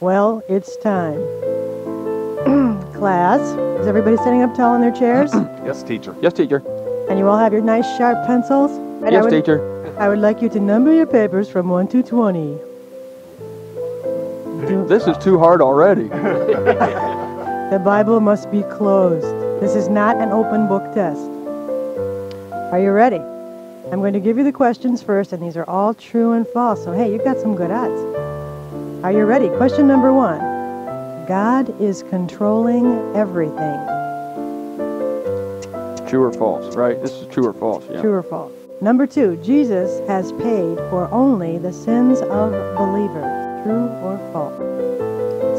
Well, it's time. Class, is everybody sitting up tall in their chairs? Yes, teacher. Yes, teacher. and you all have your nice sharp pencils? And I Yes, would, teacher. I would like you to number your papers from 1 to 20. This is too hard already. The Bible must be closed. This is not an open book test. Are you ready? I'm going to give you the questions first, and these are all true and false. So, hey, you've got some good odds. Are you ready? Question number one God is controlling everything. True or false, right? This is true or false, yeah. True or false? Number two Jesus has paid for only the sins of believers. True or false?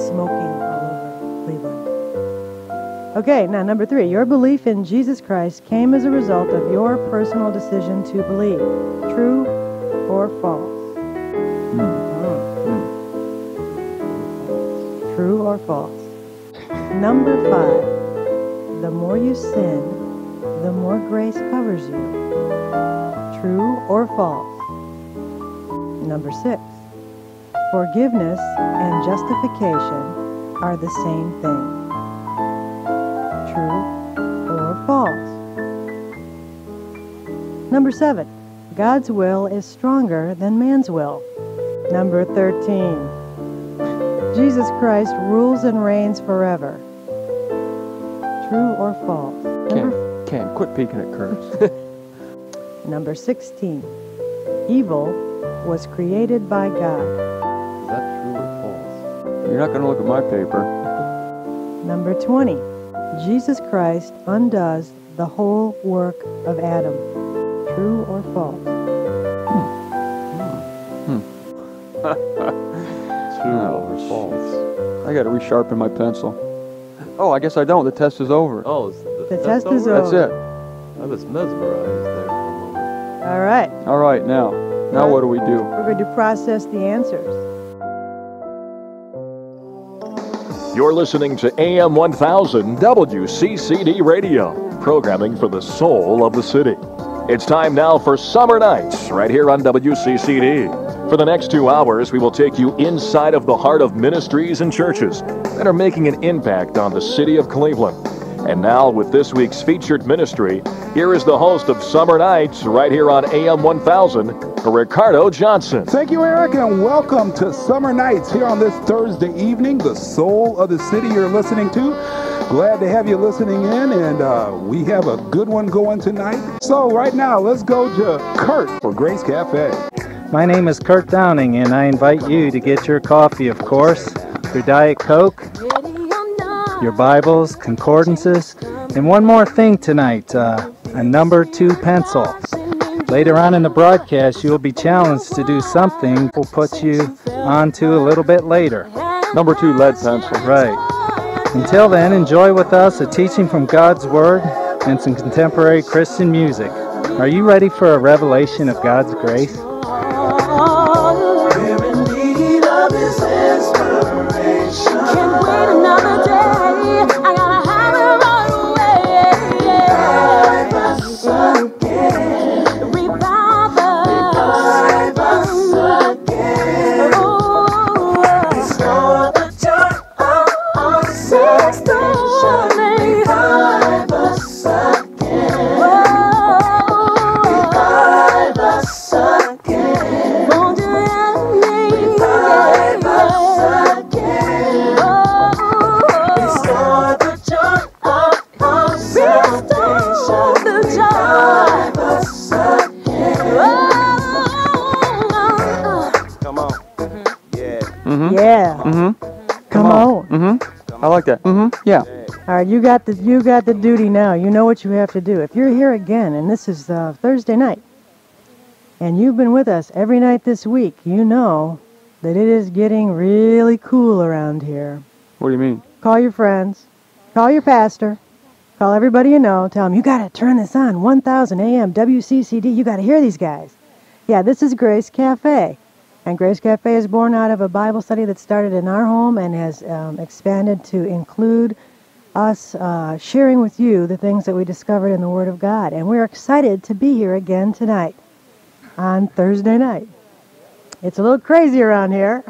Smoking all over Cleveland. Okay, now number three. Your belief in Jesus Christ came as a result of your personal decision to believe. True or false? True or false? Number five. The more you sin, the more grace covers you. True or false? Number six. Forgiveness and justification are the same thing. True or false? Number seven. God's will is stronger than man's will. Number 13. Jesus Christ rules and reigns forever. True or false? Number Cam, Cam, quit peeking at curves. Number 16. Evil was created by God. Is that true or false? You're not going to look at my paper. Number 20. Jesus Christ undoes the whole work of Adam. True or false? Hmm. Hmm. Hmm. True Oh, or false? I got to resharpen my pencil. Oh, I guess I don't. The test is over. Oh, is the, The test test is over? That's it. I was mesmerized there for a moment. All right. All right, now. Now what do we do? We're going to process the answers. You're listening to AM 1000 WCCD Radio, programming for the soul of the city. It's time now for Summer Nights, right here on WCCD. For the next two hours, we will take you inside of the heart of ministries and churches that are making an impact on the city of Cleveland. And now, with this week's featured ministry, here is the host of Summer Nights, right here on AM 1000, Ricardo Johnson. Thank you, Eric, and welcome to Summer Nights here on this Thursday evening, the soul of the city you're listening to. Glad to have you listening in, and uh, we have a good one going tonight. So, right now, let's go to Kurt for Grace Cafe. My name is Kurt Downing, and I invite you to get your coffee, of course, your Diet Coke, your Bibles, concordances, and one more thing tonight uh, a number two pencil. Later on in the broadcast, you'll be challenged to do something we'll put you onto a little bit later. Number two, lead pencil. Right. Until then, enjoy with us a teaching from God's Word and some contemporary Christian music. Are you ready for a revelation of God's grace? All right, you got the you got the duty now. You know what you have to do. If you're here again, and this is uh, Thursday night, and you've been with us every night this week, you know that it is getting really cool around here. What do you mean? Call your friends, call your pastor, call everybody you know. Tell them you got to turn this on. 1000 AM WCCD. You got to hear these guys. Yeah, this is Grace Cafe. And Grace Cafe is born out of a Bible study that started in our home and has um, expanded to include us uh, sharing with you the things that we discovered in the Word of God. And we're excited to be here again tonight on Thursday night. It's a little crazy around here.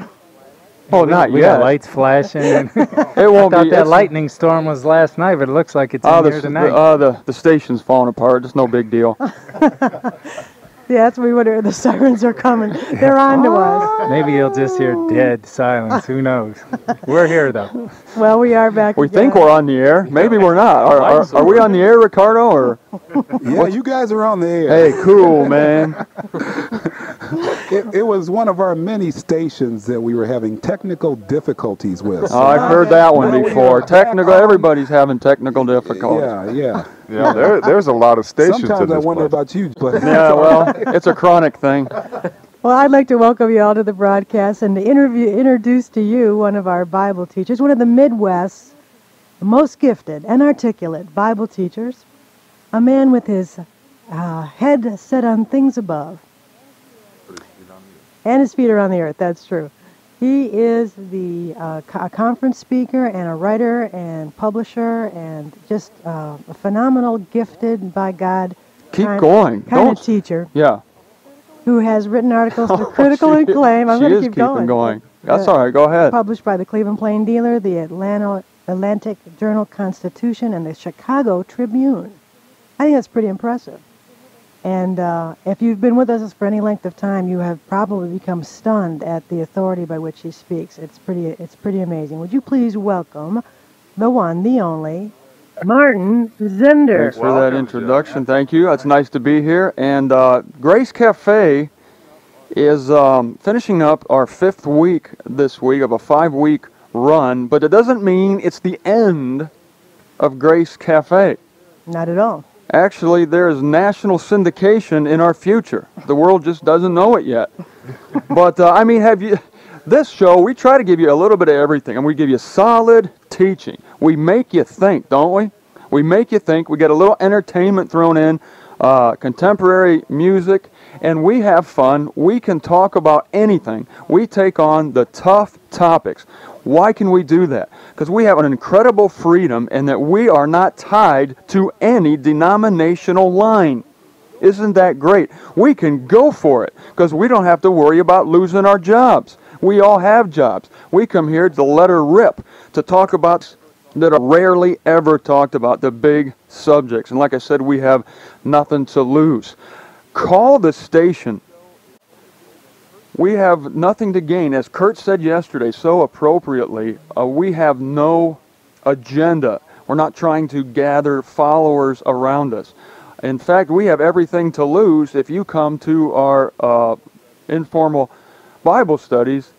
Oh, not we yet. got lights flashing. And It won't thought be. that lightning storm was last night, but it looks like it's in Oh, the, here the, uh, the the station's falling apart. It's no big deal. Yeah, that's what we wonder. The sirens are coming. They're on to us. Maybe you'll just hear dead silence. Who knows? We're here though. Well, we are back. We again. think we're on the air. Maybe we're not. Are, are, are we on the air, Ricardo? Or Yeah, you guys are on the air. hey, cool, man. It, it was one of our many stations that we were having technical difficulties with. Oh, I've heard that one before. Technical. Everybody's having technical difficulties. yeah, yeah. Yeah, there, there's a lot of stations Sometimes in I wonder place. about you, but Yeah, well, it's a chronic thing. Well, I'd like to welcome you all to the broadcast and to interview, introduce to you one of our Bible teachers, one of the Midwest's most gifted and articulate Bible teachers, a man with his uh, head set on things above. And his feet are on the earth, that's true. He is the uh, a conference speaker and a writer and publisher and just uh, a phenomenal, gifted by God Keep kind, going. kind Don't. of teacher Yeah. who has written articles to critical acclaim. I'm she going to keep going. going. That's Uh, all right. Go ahead. Published by the Cleveland Plain Dealer, the Atlanta, Atlantic Journal Constitution, and the Chicago Tribune. I think that's pretty impressive. And uh, if you've been with us for any length of time, you have probably become stunned at the authority by which he speaks. It's pretty, it's pretty amazing. Would you please welcome the one, the only, Martin Zender? Thanks for that introduction. Thank you. It's nice to be here. And uh, Grace Cafe is um, finishing up our fifth week this week of a five week run, but it doesn't mean it's the end of Grace Cafe. Not at all. Actually, there is national syndication in our future. The world just doesn't know it yet. But uh, I mean, have you? This show, we try to give you a little bit of everything, and we give you solid teaching. We make you think, don't we? We make you think. We get a little entertainment thrown in, uh, contemporary music, and we have fun. We can talk about anything. We take on the tough topics. Why can we do that? Because we have an incredible freedom and that we are not tied to any denominational line. Isn't that great? We can go for it because we don't have to worry about losing our jobs. We all have jobs. We come here to let her rip to talk about that are rarely ever talked about, the big subjects. And like I said, we have nothing to lose. Call the station we have nothing to gain. As Kurt said yesterday so appropriately, uh, we have no agenda. We're not trying to gather followers around us. In fact, we have everything to lose if you come to our uh, informal Bible studies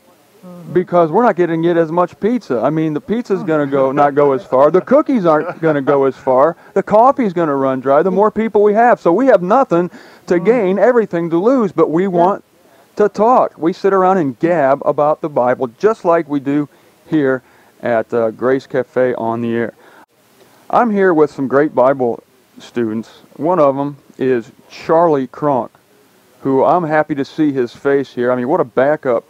because we're not getting get as much pizza. I mean, the pizza's going to go not go as far. The cookies aren't going to go as far. The coffee's going to run dry. The more people we have, so we have nothing to gain, everything to lose. But we want to talk. We sit around and gab about the Bible just like we do here at uh, Grace Cafe on the air. I'm here with some great Bible students. One of them is Charlie Cronk, who I'm happy to see his face here. I mean, what a backup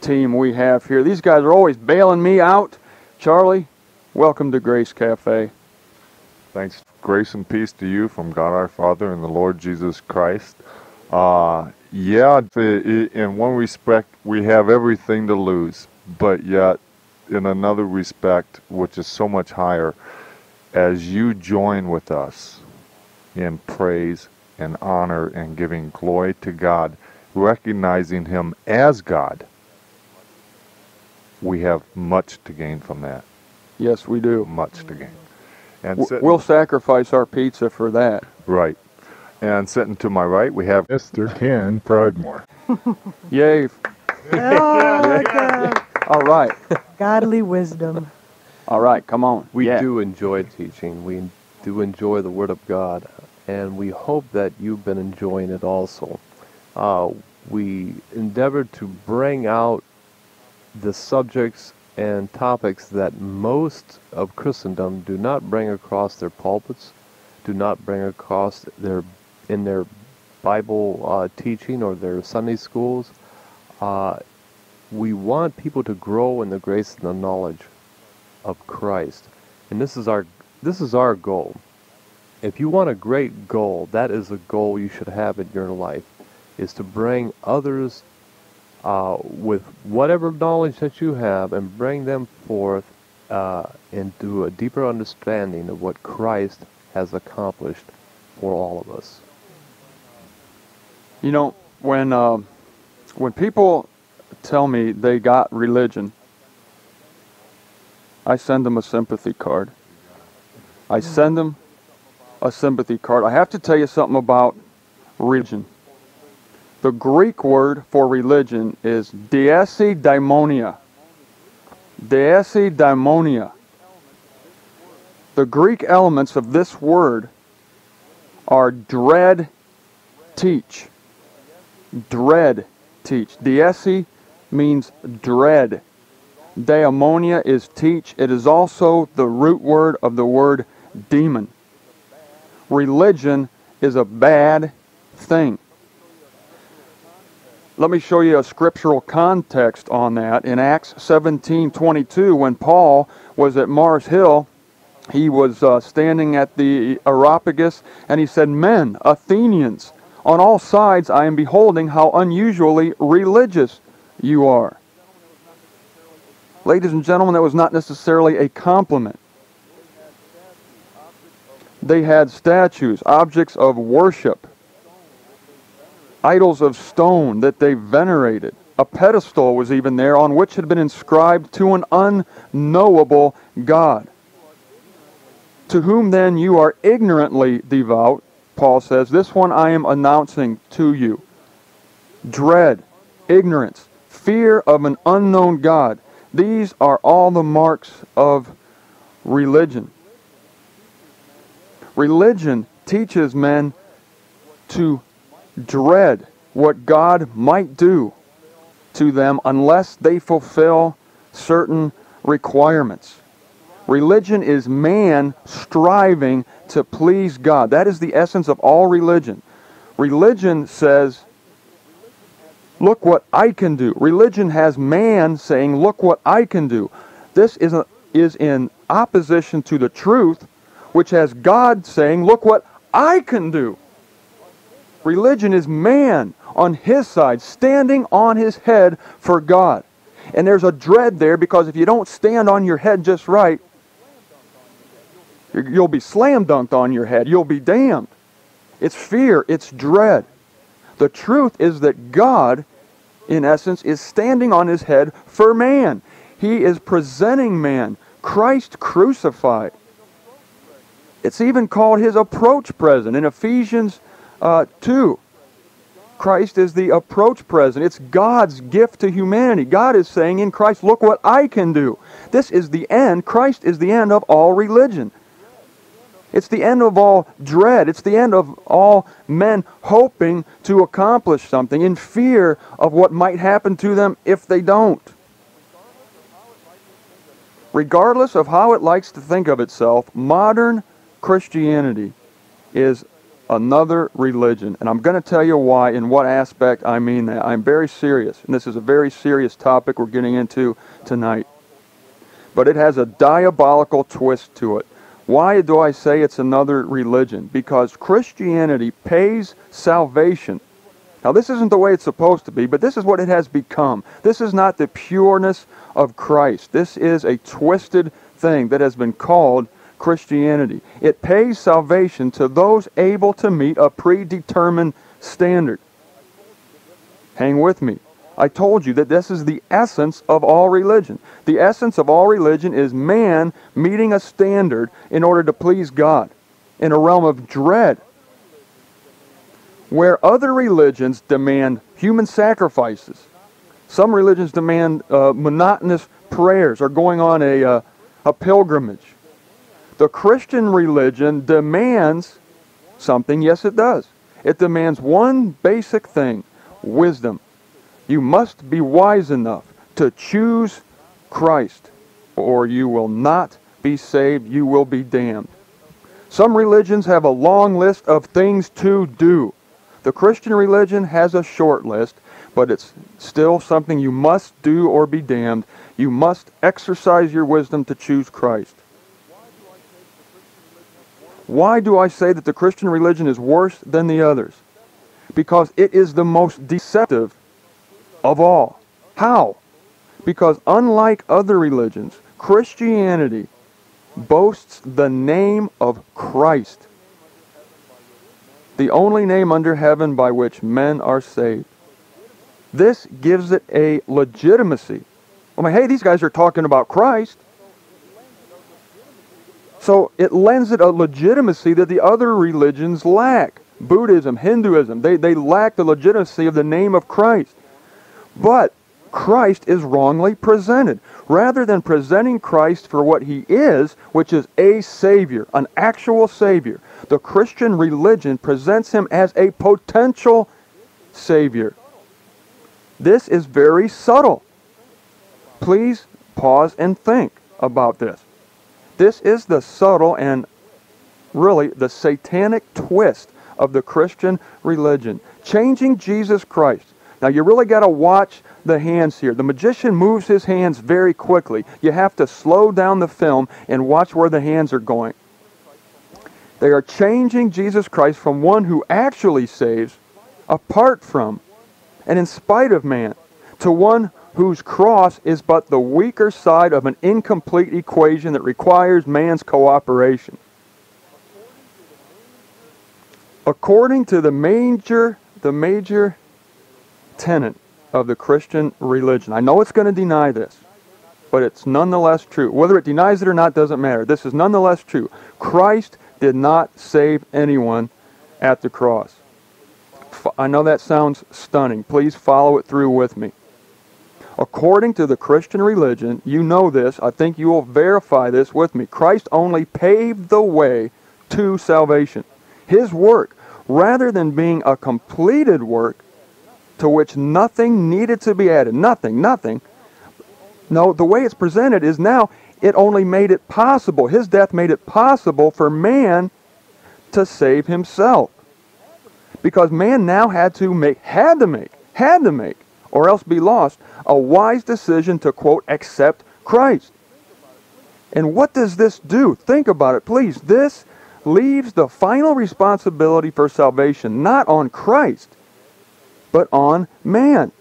team we have here. These guys are always bailing me out. Charlie, welcome to Grace Cafe. Thanks, grace and peace to you from God our Father and the Lord Jesus Christ. Uh, yeah, in one respect, we have everything to lose, but yet, in another respect, which is so much higher, as you join with us in praise and honor and giving glory to God, recognizing Him as God, we have much to gain from that. Yes, we do. Much to gain. And We'll sacrifice our pizza for that. Right. And sitting to my right, we have Mr. Ken Pridemore. Yay. Oh, my God. All right. Godly wisdom. All right, come on. We Yeah. do enjoy teaching. We do enjoy the Word of God, and we hope that you've been enjoying it also. Uh, we endeavor to bring out the subjects and topics that most of Christendom do not bring across their pulpits, do not bring across their in their Bible uh, teaching or their Sunday schools. Uh, we want people to grow in the grace and the knowledge of Christ. And this is our this is our goal. If you want a great goal, that is a goal you should have in your life is to bring others uh, with whatever knowledge that you have and bring them forth uh, into a deeper understanding of what Christ has accomplished for all of us. You know, when uh, when people tell me they got religion, I send them a sympathy card. I send them a sympathy card. I have to tell you something about religion. The Greek word for religion is deisi daimonia. Deisi daimonia. The Greek elements of this word are dread, teach. Dread, teach. Deisi means dread. Daimonia is teach. It is also the root word of the word demon. Religion is a bad thing. Let me show you a scriptural context on that. In Acts 17:22, when Paul was at Mars Hill, he was uh, standing at the Areopagus, and he said, "Men, Athenians, on all sides I am beholding how unusually religious you are." Ladies and gentlemen, that was not necessarily a compliment. They had statues, objects of worship, idols of stone that they venerated. A pedestal was even there on which had been inscribed to an unknowable God. To whom then you are ignorantly devout, Paul says, this one I am announcing to you. Dread, ignorance, fear of an unknown God. These are all the marks of religion. Religion teaches men to dread what God might do to them unless they fulfill certain requirements. Religion is man striving to please God. That is the essence of all religion. Religion says, Look what I can do. Religion has man saying, Look what I can do. This is, a, is in opposition to the truth, which has God saying, Look what I can do. Religion is man on his side, standing on his head for God. And there's a dread there because if you don't stand on your head just right, you'll be slam dunked on your head. You'll be damned. It's fear, it's dread. The truth is that God, in essence, is standing on his head for man. He is presenting man, Christ crucified. It's even called his approach present in Ephesians uh, 2. Christ is the approach present. It's God's gift to humanity. God is saying in Christ, look what I can do. This is the end. Christ is the end of all religion. It's the end of all dread. It's the end of all men hoping to accomplish something in fear of what might happen to them if they don't. Regardless of how it likes to think of itself, modern Christianity is another religion. And I'm going to tell you why, in what aspect I mean that. I'm very serious, and this is a very serious topic we're getting into tonight. But it has a diabolical twist to it. Why do I say it's another religion? Because Christianity pays salvation. Now, this isn't the way it's supposed to be, but this is what it has become. This is not the pureness of Christ. This is a twisted thing that has been called Christianity. It pays salvation to those able to meet a predetermined standard. Hang with me. I told you that this is the essence of all religion. The essence of all religion is man meeting a standard in order to please God in a realm of dread. Where other religions demand human sacrifices, some religions demand uh, monotonous prayers or going on a, uh, a pilgrimage. The Christian religion demands something. Yes, it does. It demands one basic thing wisdom. You must be wise enough to choose Christ, or you will not be saved. You will be damned. Some religions have a long list of things to do. The Christian religion has a short list, but it's still something you must do or be damned. You must exercise your wisdom to choose Christ. Why do I say that the Christian religion is worse than the others? Because it is the most deceptive of all. How? Because unlike other religions, Christianity boasts the name of Christ, the only name under heaven by which men are saved. This gives it a legitimacy. I mean, hey, these guys are talking about Christ. So it lends it a legitimacy that the other religions lack. Buddhism, Hinduism, they, they lack the legitimacy of the name of Christ. But Christ is wrongly presented. Rather than presenting Christ for what he is, which is a Savior, an actual Savior, the Christian religion presents him as a potential Savior. This is very subtle. Please pause and think about this. This is the subtle and really the satanic twist of the Christian religion. Changing Jesus Christ. Now you really got to watch the hands here. The magician moves his hands very quickly. You have to slow down the film and watch where the hands are going. They are changing Jesus Christ from one who actually saves, apart from, and in spite of man, to one whose cross is but the weaker side of an incomplete equation that requires man's cooperation. According to the major, the major tenet of the Christian religion, I know it's going to deny this, but it's nonetheless true. Whether it denies it or not doesn't matter. This is nonetheless true. Christ did not save anyone at the cross. I know that sounds stunning. Please follow it through with me. According to the Christian religion, you know this, I think you will verify this with me. Christ only paved the way to salvation. His work, rather than being a completed work to which nothing needed to be added, nothing, nothing. No, the way it's presented is now it only made it possible. His death made it possible for man to save himself. Because man now had to make, had to make, had to make, or else be lost, a wise decision to, quote, accept Christ. And what does this do? Think about it, please. This leaves the final responsibility for salvation not on Christ, but on man.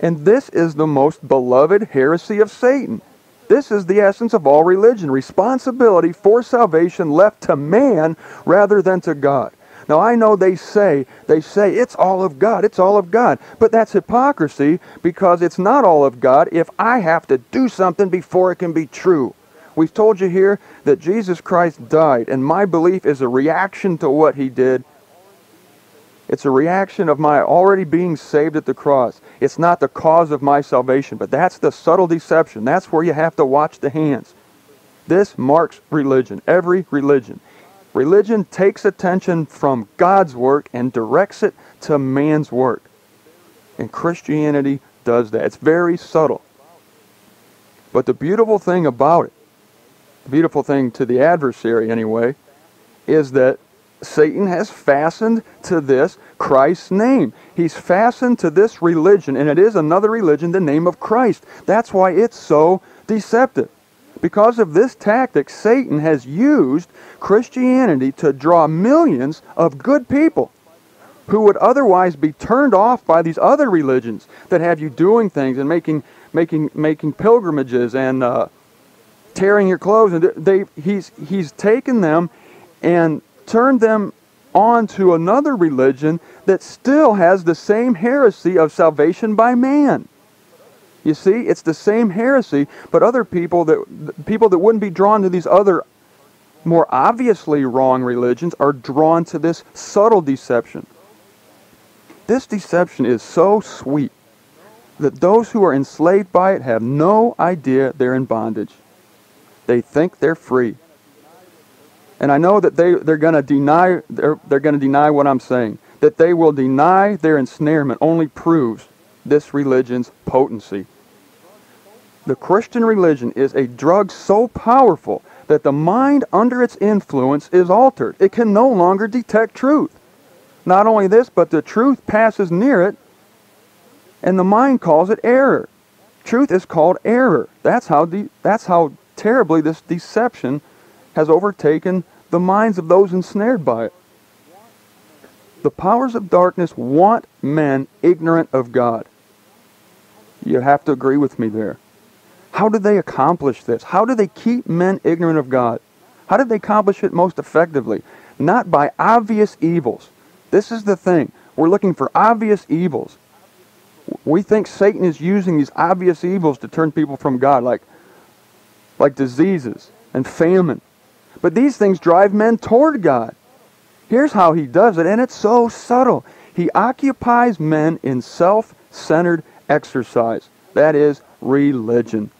And this is the most beloved heresy of Satan. This is the essence of all religion responsibility for salvation left to man rather than to God. Now I know they say they say it's all of God, it's all of God. But that's hypocrisy because it's not all of God if I have to do something before it can be true. We've told you here that Jesus Christ died and my belief is a reaction to what he did. It's a reaction of my already being saved at the cross. It's not the cause of my salvation, but that's the subtle deception. That's where you have to watch the hands. This marks religion, every religion. Religion takes attention from God's work and directs it to man's work. And Christianity does that. It's very subtle. But the beautiful thing about it, the beautiful thing to the adversary anyway, is that Satan has fastened to this Christ's name. He's fastened to this religion, and it is another religion, the name of Christ. That's why it's so deceptive. Because of this tactic, Satan has used Christianity to draw millions of good people who would otherwise be turned off by these other religions that have you doing things and making making making pilgrimages and uh, tearing your clothes and they he's he's taken them and turned them on to another religion that still has the same heresy of salvation by man. You see, it's the same heresy, but other people that people that wouldn't be drawn to these other more obviously wrong religions are drawn to this subtle deception. This deception is so sweet that those who are enslaved by it have no idea they're in bondage. They think they're free. And I know that they, they're going to deny they're, they're going to deny what I'm saying. That they will deny their ensnarement only proves this religion's potency. The Christian religion is a drug so powerful that the mind under its influence is altered. It can no longer detect truth. Not only this, but the truth passes near it, and the mind calls it error. Truth is called error. That's how, that's how terribly this deception has overtaken the minds of those ensnared by it. The powers of darkness want men ignorant of God. You have to agree with me there. How do they accomplish this? How do they keep men ignorant of God? How did they accomplish it most effectively? Not by obvious evils. This is the thing. We're looking for obvious evils. We think Satan is using these obvious evils to turn people from God, like, like diseases and famine. But these things drive men toward God. Here's how he does it, and it's so subtle. He occupies men in self centered exercise. That is religion.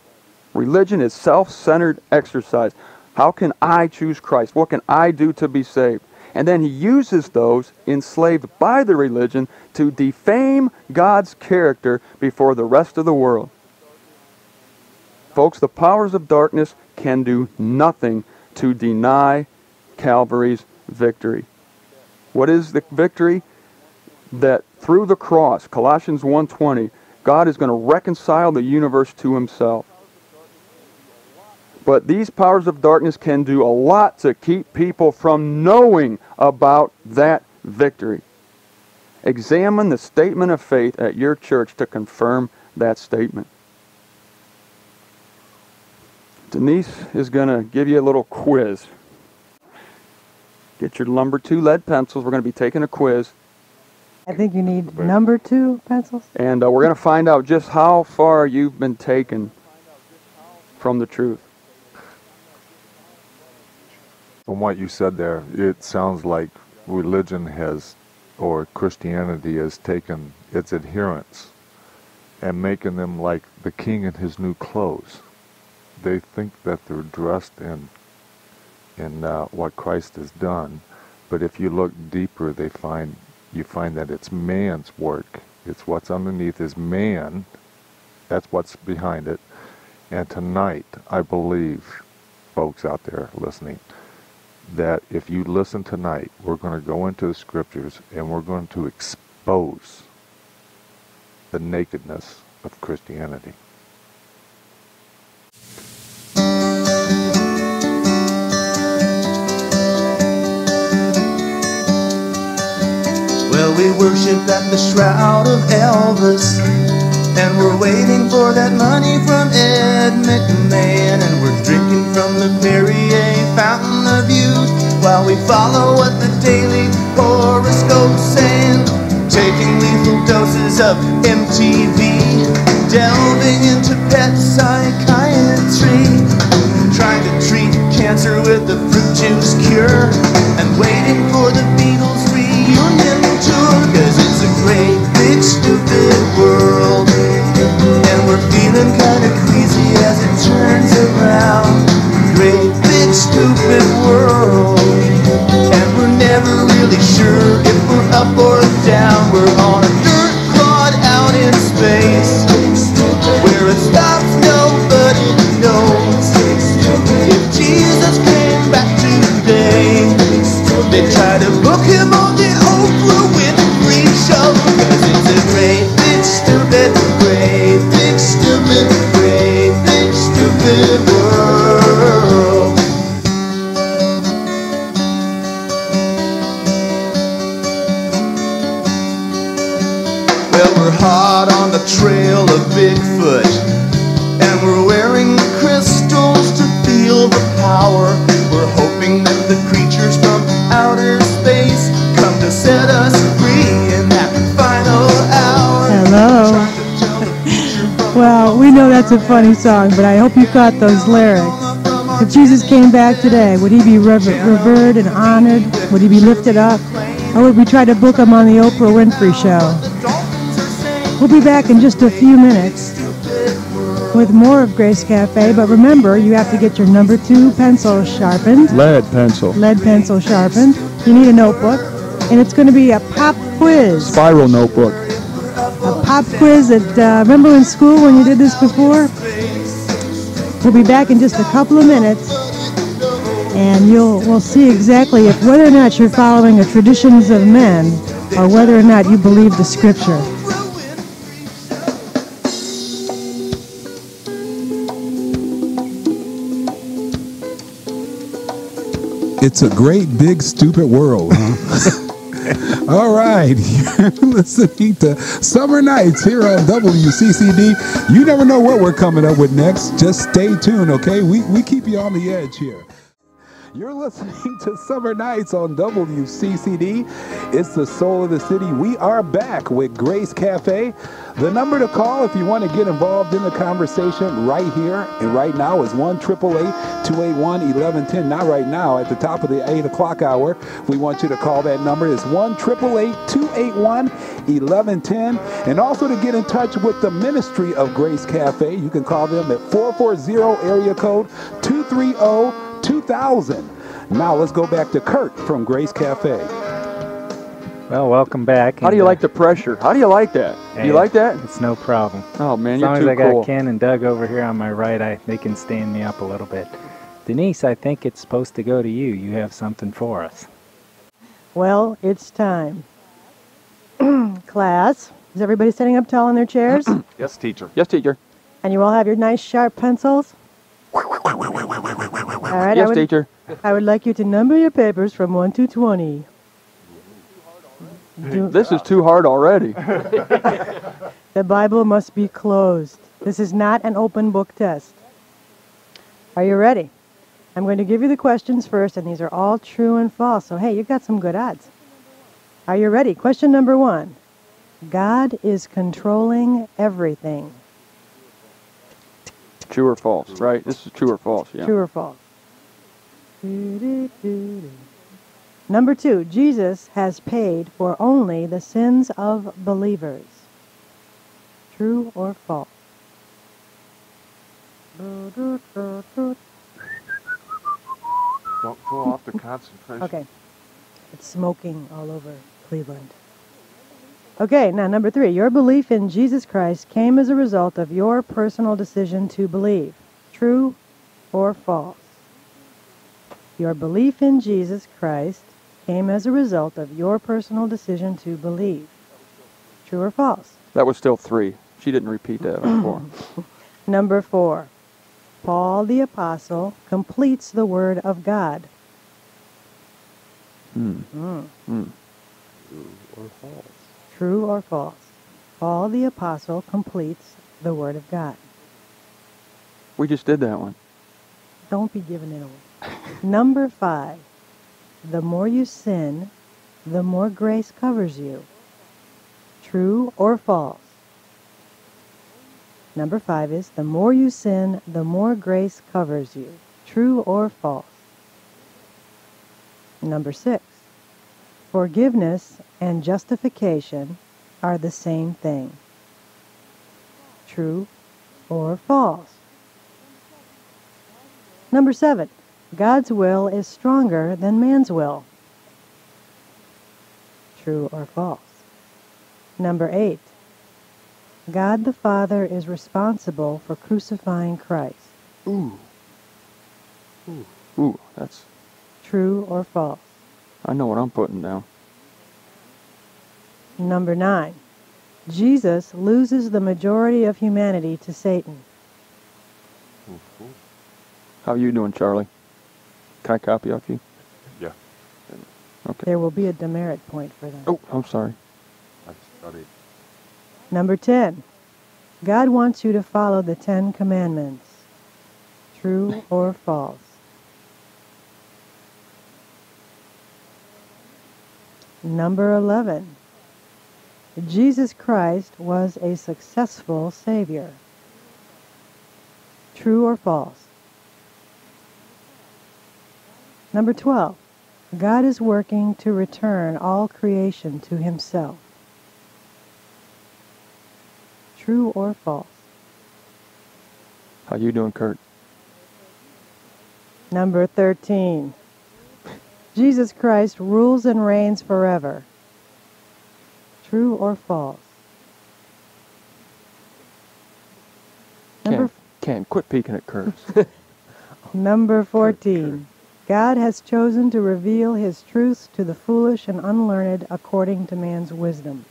Religion is self centered exercise. How can I choose Christ? What can I do to be saved? And then he uses those enslaved by the religion to defame God's character before the rest of the world. Folks, the powers of darkness can do nothing to deny Calvary's victory. What is the victory? That through the cross, Colossians 1:20, God is going to reconcile the universe to himself. But these powers of darkness can do a lot to keep people from knowing about that victory. Examine the statement of faith at your church to confirm that statement. Denise is going to give you a little quiz. Get your number two lead pencils. We're going to be taking a quiz. I think you need number two pencils. And uh, we're going to find out just how far you've been taken from the truth. From what you said there, it sounds like religion has, or Christianity has taken its adherents and making them like the king in his new clothes. They think that they're dressed in in uh, what Christ has done, but if you look deeper, they find you find that it's man's work. It's what's underneath is man. That's what's behind it. And tonight, I believe, folks out there listening, that if you listen tonight, we're going to go into the scriptures and we're going to expose the nakedness of Christianity. We worship at the shroud of Elvis. And we're waiting for that money from Ed McMahon. And we're drinking from the Perrier fountain of youth. While we follow what the daily horoscope's saying. Taking lethal doses of MTV. Delving into pet psychiatry. Trying to treat cancer with the fruit juice cure. And waiting for the Beatles. It's a great, big, stupid world. And we're feeling kinda queasy as it turns around. Great, big, stupid world. And we're never really sure if we're up or down. We're on a dirt clod out in space. Where it stops, nobody knows. If Jesus came back today, they try to book him on show. Well, we know that's a funny song, but I hope you caught those lyrics. If Jesus came back today, would he be rever- revered and honored? Would he be lifted up? Or would we try to book him on the Oprah Winfrey show? We'll be back in just a few minutes with more of Grace Cafe, but remember, you have to get your number two pencil sharpened, Lead pencil. lead pencil sharpened. You need a notebook, and it's going to be a pop quiz. Spiral notebook. Pop quiz that uh, remember in school when you did this before we'll be back in just a couple of minutes and you'll we'll see exactly if whether or not you're following the traditions of men or whether or not you believe the scripture It's a great, big, stupid world, huh? All right, you're listening to Summer Nights here on WCCD. You never know what we're coming up with next. Just stay tuned, okay? We, we keep you on the edge here. You're listening to Summer Nights on WCCD. It's the soul of the city. We are back with Grace Cafe. The number to call if you want to get involved in the conversation right here and right now is 1 281 1110. Not right now, at the top of the 8 o'clock hour. We want you to call that number. It's 1 281 1110. And also to get in touch with the Ministry of Grace Cafe, you can call them at 440 area code 230 2000. Now let's go back to Kurt from Grace Cafe. Well, welcome back. How do you uh, like the pressure? How do you like that? Do you like that? It's no problem. Oh man, As you're long as too I got. Ken and Doug over here on my right, I they can stand me up a little bit. Denise, I think it's supposed to go to you. You have something for us. Well, it's time. Class, is everybody sitting up tall in their chairs? Yes, teacher. Yes, teacher. and you all have your nice sharp pencils? All right, I yes, would, teacher. I would like you to number your papers from 1 to 20. Do- This is too hard already. The Bible must be closed. This is not an open book test. Are you ready? I'm going to give you the questions first, and these are all true and false. So, hey, you've got some good odds. Are you ready? Question number one God is controlling everything. True or false, right? This is true or false, yeah. True or false? Number two, Jesus has paid for only the sins of believers. True or false? Don't go off the concentration. Okay. It's smoking all over Cleveland. Okay, now number three. Your belief in Jesus Christ came as a result of your personal decision to believe. True or false? Your belief in Jesus Christ came as a result of your personal decision to believe. True or false? That was still three. She didn't repeat that on four. Number four. Paul the Apostle completes the Word of God. Hmm. Mm. Hmm. Or false. True or false? Paul the Apostle completes the Word of God. We just did that one. Don't be giving it away. Number five. The more you sin, the more grace covers you. True or false? Number five is the more you sin, the more grace covers you. True or false? Number six. Forgiveness and justification are the same thing. True or false? Number seven. God's will is stronger than man's will. True or false? Number eight. God the Father is responsible for crucifying Christ. Ooh. Ooh. Ooh, that's. True or false? I know what I'm putting down. Number nine. Jesus loses the majority of humanity to Satan. How are you doing, Charlie? Can I copy off you? Yeah. Okay. There will be a demerit point for that. Oh, I'm sorry. I studied. Number 10. God wants you to follow the Ten Commandments. True or false? Number 11. Jesus Christ was a successful Savior. True or false? Number 12. God is working to return all creation to Himself. True or false? How you doing, Kurt? Number 13. Jesus Christ rules and reigns forever. True or false? Number, Ken, Ken, quit peeking at Kurt. number 14. God has chosen to reveal his truths to the foolish and unlearned according to man's wisdom.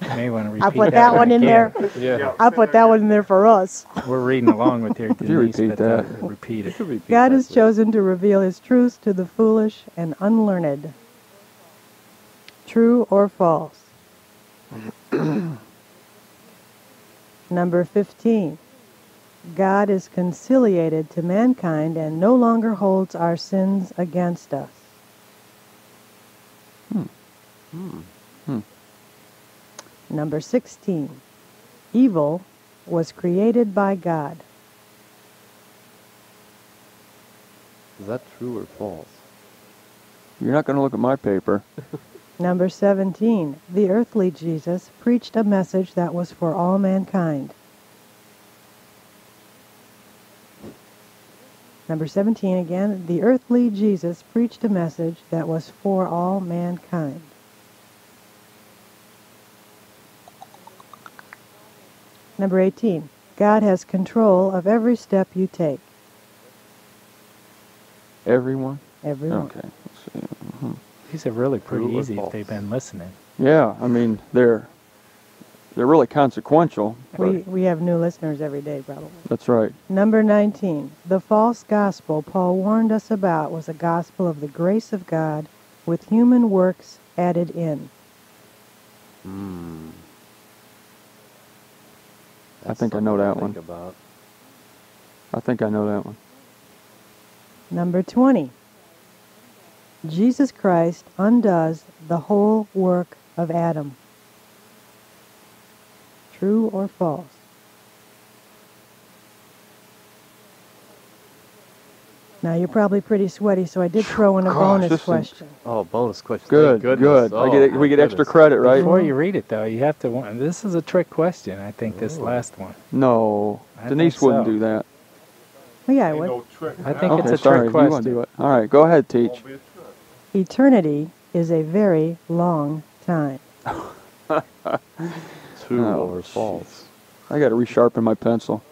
You may want to repeat I put that one in again. there. Yeah. I put that one in there for us. We're reading along with your you repeat but, uh, that? repeat it. God has chosen to reveal his truths to the foolish and unlearned. True or false? Number 15. God is conciliated to mankind and no longer holds our sins against us. Hmm. Number 16. Evil was created by God. Is that true or false? You're not going to look at my paper. Number 17. The earthly Jesus preached a message that was for all mankind. Number 17 again. The earthly Jesus preached a message that was for all mankind. Number 18. God has control of every step you take. Everyone? Everyone. Okay. Let's see. Mhm. These are really pretty True or easy if they've been listening. Yeah, I mean they're they're really consequential. We, we have new listeners every day, probably. That's right. Number 19. The false gospel Paul warned us about was a gospel of the grace of God with human works added in. Hmm. I think I know that think one. About. I think I know that one. Number 20. Jesus Christ undoes the whole work of Adam. True or false? Now you're probably pretty sweaty, so I did throw in a Gosh, bonus this is- question. Oh, bonus question. Good, Thank goodness. good. I Oh, get my we get extra goodness. credit, right? Before you read it, though, you have to. wa- This is a trick question. I think this Oh. last one. No, I Denise wouldn't so. do that. Oh, yeah, I would. I think okay, it's a sorry. trick You question. want to do it? All right, go ahead, teach. Eternity is a very long time. True Oh, or false? I got to resharpen my pencil.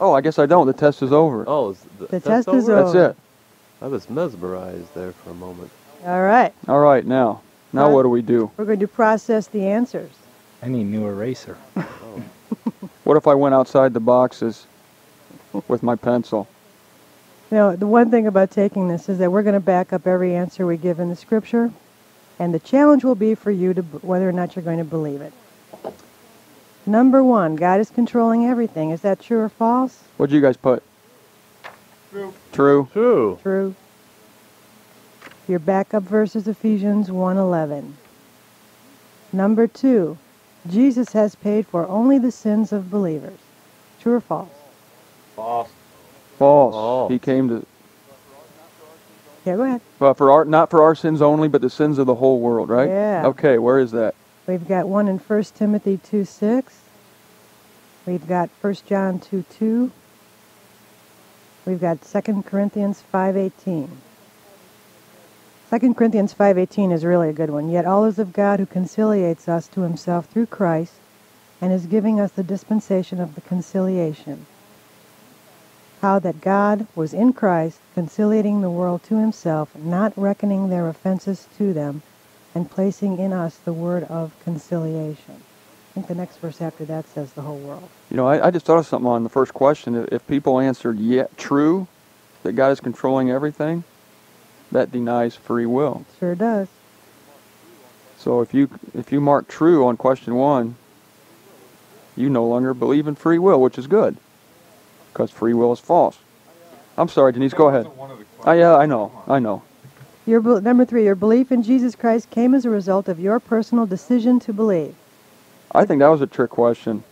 Oh, I guess I don't. The test is over. Oh, is the, The that's test is over? That's it. I was mesmerized there for a moment. All right. All right, now, now Huh? what do we do? We're going to process the answers. I need new eraser. Oh. What if I went outside the boxes with my pencil? You know, the one thing about taking this is that we're going to back up every answer we give in the scripture, and the challenge will be for you to b- whether or not you're going to believe it. Number one, God is controlling everything. Is that true or false? What'd you guys put? True. True. True. True. Your backup verse is Ephesians 1:11. Number two, Jesus has paid for only the sins of believers. True or false? False. False. False. He came to Yeah, go ahead. well, for our not for our sins only, but the sins of the whole world, right? Yeah. Okay, where is that? We've got one in 1 Timothy 2 6. We've got 1 John 2 2. We've got 2 Corinthians 5 18. 2 Corinthians 5:18 is really a good one. Yet all is of God who conciliates us to himself through Christ and is giving us the dispensation of the conciliation. How that God was in Christ conciliating the world to himself, not reckoning their offenses to them, and placing in us the word of conciliation. I think the next verse after that says the whole world. You know, I, I just thought of something on the first question. If, if people answered yeah, true, that God is controlling everything, that denies free will. Sure does. So if you if you mark true on question one, you no longer believe in free will, which is good, because free will is false. I'm sorry, Denise. Go ahead. Oh, yeah, I know, I know. Your number three, your belief in Jesus Christ came as a result of your personal decision to believe. I think that was a trick question.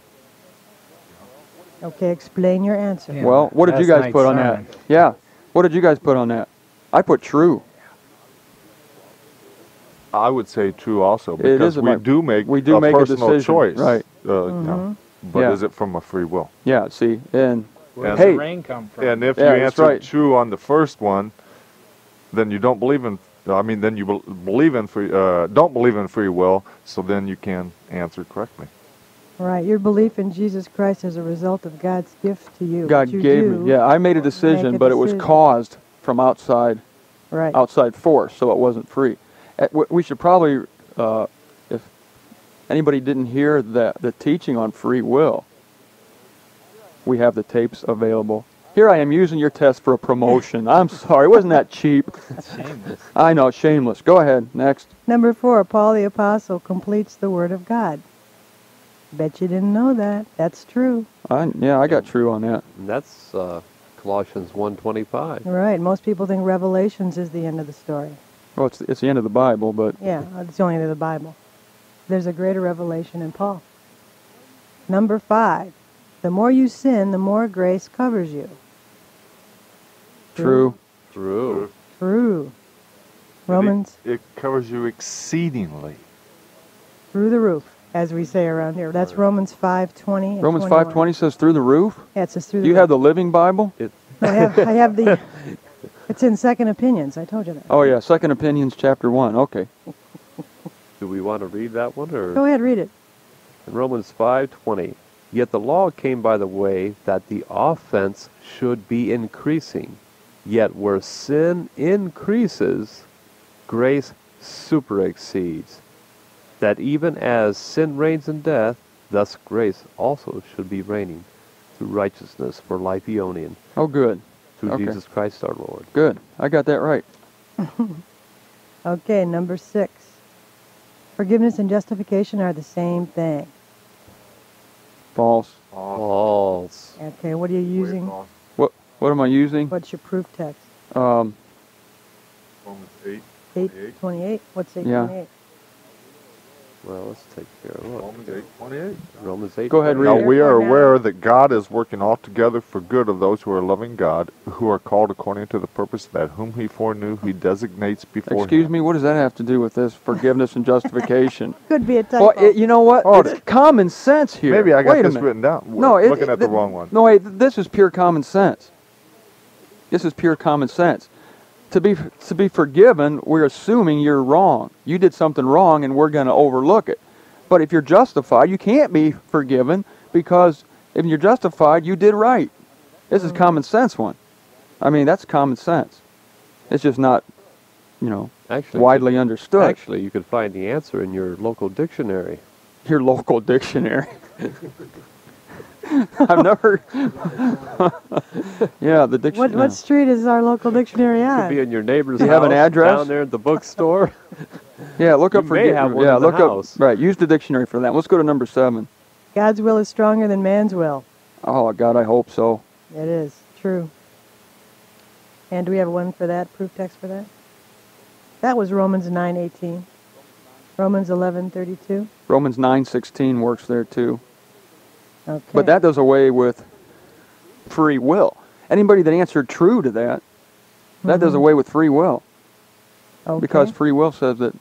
Okay, explain your answer. Yeah. well, what did you guys put on night's that? Yeah, what did you guys put on that? I put true. I would say true also because we about- do make we do a make a personal decision, choice, right. Uh, you know, but Yeah. is it from a free will? Yeah, see, and Where does Hey. the rain come from? And if Yeah, you that's answer right. true on the first one, then you don't believe in. I mean, then you believe in free. Uh, don't believe in free will, so then you can answer correctly. Right, your belief in Jesus Christ is a result of God's gift to you. God you gave me. Yeah, I made a decision, a but it was caused from outside Right. outside force, so it wasn't free. Uh, We should probably, uh, if anybody didn't hear the the teaching on free will, we have the tapes available Here I am using your test for a promotion. I'm sorry, wasn't that cheap? Shameless. I know, shameless. Go ahead, next. Number four, Paul the Apostle completes the Word of God. Bet you didn't know that. That's true. I, yeah, I got true on that. And that's uh, Colossians 1.25. Right. Most people think Revelations is the end of the story. Well, it's, it's the end of the Bible, but Yeah, it's the only end of the Bible. There's a greater revelation in Paul. Number five, the more you sin, the more grace covers you. True. True. True. Romans It, it covers you exceedingly. through the roof, as we say around here. That's Romans 5:20. Romans 5.20 says through the roof. Yeah, it says through the You roof. have the Living Bible? I have, I have the. It's in Second Opinions. I told you that. Oh, yeah, Second Opinions, chapter 1. Okay. Do we want to read that one or? Go ahead, read it. In Romans 5:20, yet the law came by the way that the offense should be increasing. Yet where sin increases, grace superexceeds. That even as sin reigns in death, thus grace also should be reigning through righteousness for life eonian, Oh, good. through Okay. Jesus Christ our Lord. Good. I got that right. Okay, number six. Forgiveness and justification are the same thing. False. False. Okay, what are you using? What What am I using? What's your proof text? Um, Romans 8. 828? What's Yeah. 828? Well, let's take care of it. Romans 8, 28. Romans 8. Go ahead, read Now it. we are aware that God is working altogether for good of those who are loving God, who are called according to the purpose that whom he foreknew he designates before excuse me, what does that have to do with this forgiveness and justification? Could be a typo. well, it, you know what? Oh, it's common sense here. Maybe I got Wait this minute. written down. No, it, looking at the th- wrong one. No, wait. This is pure common sense. This is pure common sense. To be to be forgiven, we're assuming you're wrong. You did something wrong, and we're going to overlook it. But if you're justified, you can't be forgiven because if you're justified, you did right. This is common sense one. I mean, that's common sense. It's just not, you know, Actually, widely understood. Actually, you could find the answer in your local dictionary. Your local dictionary. I've never. yeah, the dictionary. what street is our local dictionary Could be in your neighbor's Do you house, have an address? down there at the bookstore. Yeah, look up You for may have one yeah, in the look house. up right. Use the dictionary for that. Let's go to number seven. God's will is stronger than man's will. Oh God, I hope so. It is. True. And do we have one for that, proof text for that? That was Romans 9.18. Romans 11.32. Romans nine sixteen works there too, Okay. but that does away with free will. Anybody that answered true to that, that does Mhm. away with free will okay. because free will says that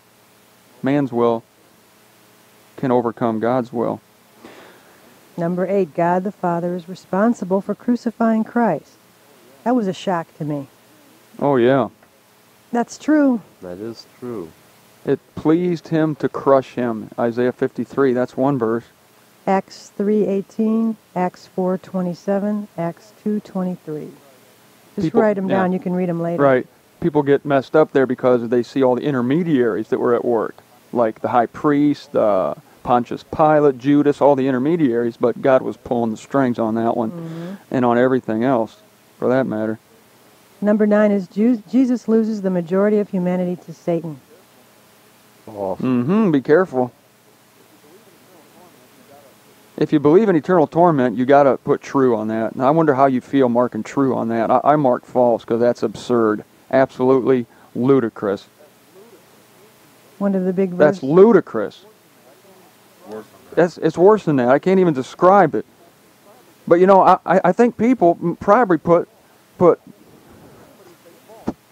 man's will can overcome God's will. Number eight, God the Father is responsible for crucifying Christ. That was a shock to me. Oh yeah, That's true. that is true. it pleased him to crush him. Isaiah fifty three. That's one verse. Acts 3.18, Acts 4.27, Acts 2.23. Just People- write them yeah. down. You can read them later. Right. People get messed up there because they see all the intermediaries that were at work, like the high priest, uh, Pontius Pilate, Judas, all the intermediaries, but God was pulling the strings on that one Mm-hmm. and on everything else, for that matter. Number nine is Ju- Jesus loses the majority of humanity to Satan. False. Mm-hmm. Be careful. If you believe in eternal torment, you got to put true on that. And I wonder how you feel marking true on that. I, I mark false because that's absurd, absolutely ludicrous. One of the big That's verses. ludicrous. That's it's worse than that. I can't even describe it. But you know, I, I think people probably put put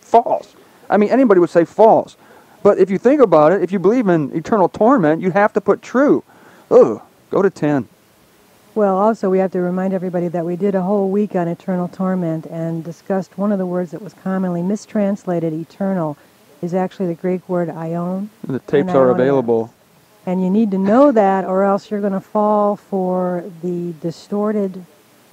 false. I mean, anybody would say false. But if you think about it, if you believe in eternal torment, you have to put true. Ugh, go to ten. Well, also, we have to remind everybody that we did a whole week on eternal torment and discussed one of the words that was commonly mistranslated, eternal, is actually the Greek word aion. The tapes And are available. And you need to know that, or else you're going to fall for the distorted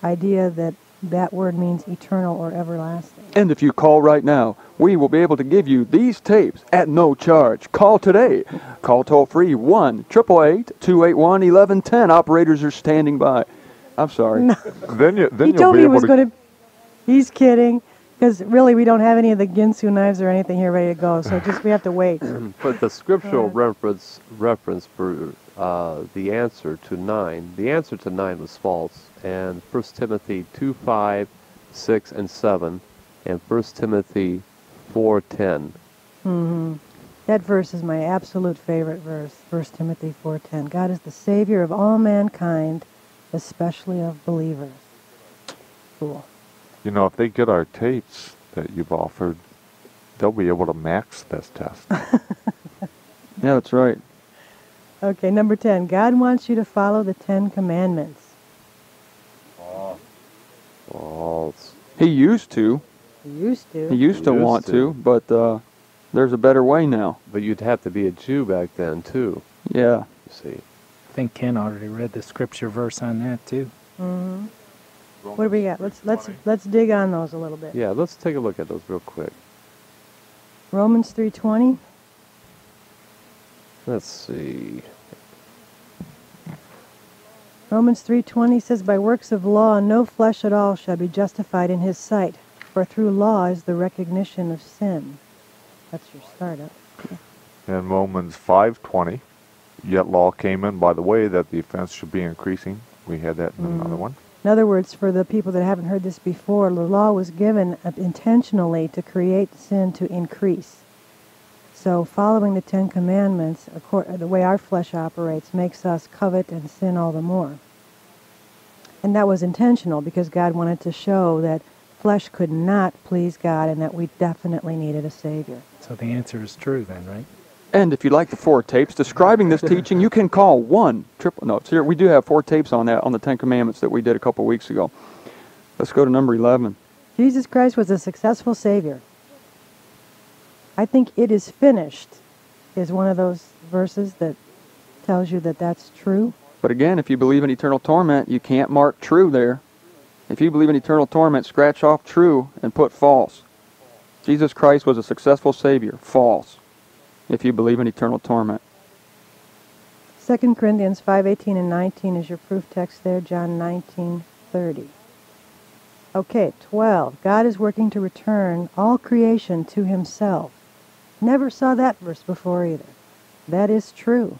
idea that that word means eternal or everlasting. And if you call right now, we will be able to give you these tapes at no charge. Call today. Call toll free 1 888 281 1110. Operators are standing by. I'm sorry. No. Then you then He you'll told be me he able was to going to. He's kidding. Because really, we don't have any of the Ginsu knives or anything here ready to go. So just we have to wait. But the scriptural reference reference for uh, the answer to nine, the answer to nine was false, and 1 Timothy two five, six and seven, and 1 Timothy four ten. hmm That verse is my absolute favorite verse. 1 Timothy 4:10. God is the Savior of all mankind, especially of believers. Cool. You know, if they get our tapes that you've offered, they'll be able to max this test. Yeah, that's right. Okay, number 10. God wants you to follow the Ten Commandments. He used to. He used to. He used to Used want to. to, but uh, there's a better way now. but you'd have to be a Jew back then too. Yeah. You see. I think Ken already read the scripture verse on that too. Mm-hmm. What do we got? Let's let's let's dig on those a little bit. Yeah, let's take a look at those real quick. Romans 3:20. Let's see. Romans 3:20 says by works of law no flesh at all shall be justified in his sight for through law is the recognition of sin. That's your startup. In Romans 5:20, yet law came in by the way that the offense should be increasing. We had that in another mm. one. In other words, for the people that haven't heard this before, the law was given intentionally to create sin to increase. So following the Ten Commandments, the way our flesh operates, makes us covet and sin all the more. And that was intentional because God wanted to show that flesh could not please God and that we definitely needed a Savior. So the answer is true then, right? And if you'd like the four tapes describing this teaching, you can call one triple. No, it's here. We do have four tapes on that on the Ten Commandments that we did a couple weeks ago. Let's go to number eleven. Jesus Christ was a successful Savior. I think it is finished is one of those verses that tells you that that's true. But again, if you believe in eternal torment, you can't mark true there. If you believe in eternal torment, scratch off true and put false. Jesus Christ was a successful Savior. False. If you believe in eternal torment. 2 Corinthians 5:18 and 19 is your proof text there, John 19:30. Okay, 12. God is working to return all creation to himself. Never saw that verse before either. That is true.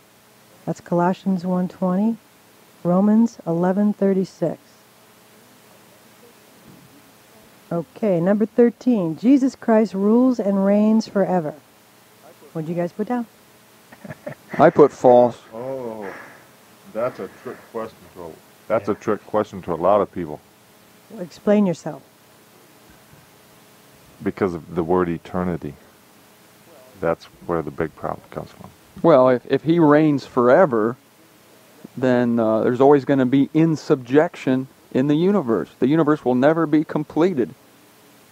That's Colossians 1:20, Romans 11:36. Okay, number 13. Jesus Christ rules and reigns forever. What'd you guys put down? I put false. Oh, that's a trick question to that's a trick question to a lot of people Explain yourself. because of the word eternity. That's where the big problem comes from. Well, if, if he reigns forever, then uh, there's always going to be in subjection in the universe. The universe will never be completed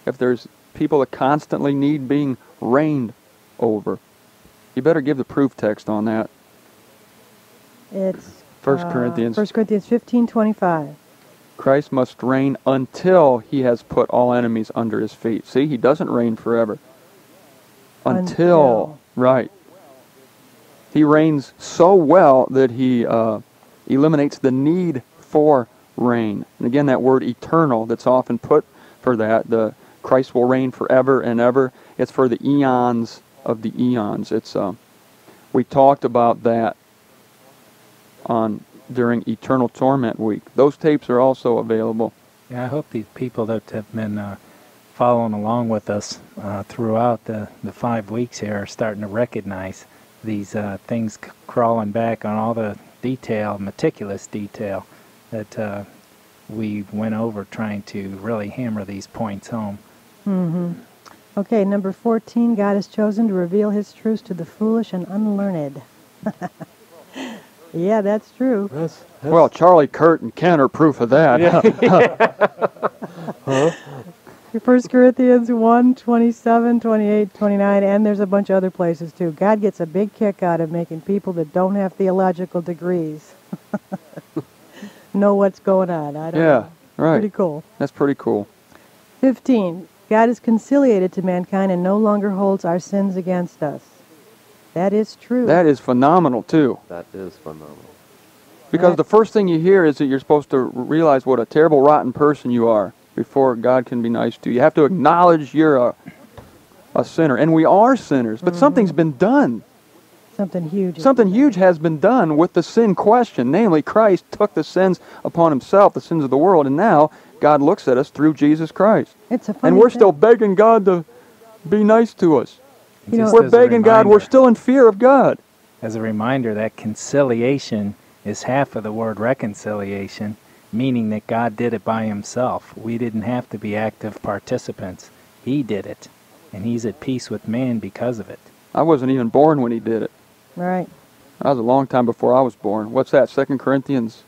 if there's people that constantly need being reigned over. You better give the proof text on that. It's First uh, Corinthians. 1 Corinthians 15:25. Christ must reign until he has put all enemies under his feet. See, he doesn't reign forever. Until, Until. right. He reigns so well that he uh, eliminates the need for reign. And again, that word eternal that's often put for that, the Christ will reign forever and ever. It's for the eons of the eons. It's uh, we talked about that on during Eternal Torment Week. Those tapes are also available. Yeah, I hope these people that have been uh, following along with us uh, throughout the, the five weeks here are starting to recognize these uh, things c- crawling back on all the detail, meticulous detail that uh, we went over trying to really hammer these points home. Mm-hmm. Okay, number 14. God has chosen to reveal His truths to the foolish and unlearned. yeah, that's true. That's, Well, Charlie, Kurt, and Ken are proof of that. 1 Corinthians 1, 27, 28, 29, and there's a bunch of other places too. God gets a big kick out of making people that don't have theological degrees know what's going on. I don't yeah, know. right. Pretty cool. That's pretty cool. 15. God is conciliated to mankind and no longer holds our sins against us. That is true. That is phenomenal too. that is phenomenal. Because Right. the first thing you hear is that you're supposed to realize what a terrible, rotten person you are. You're before God can be nice to you. You have to acknowledge you're a, a sinner. And we are sinners, but mm-hmm. something's been done. Something huge. Something huge has been done with the sin question. Namely, Christ took the sins upon himself, the sins of the world, and now God looks at us through Jesus Christ. It's a funny And we're thing. still begging God to be nice to us. You know, we're Just as begging God, we're still in fear of God. As a reminder, that conciliation is half of the word reconciliation, meaning that God did it by himself. We didn't have to be active participants. He did it, and he's at peace with man because of it. I wasn't even born when he did it. Right. That was a long time before I was born. What's that, Second Corinthians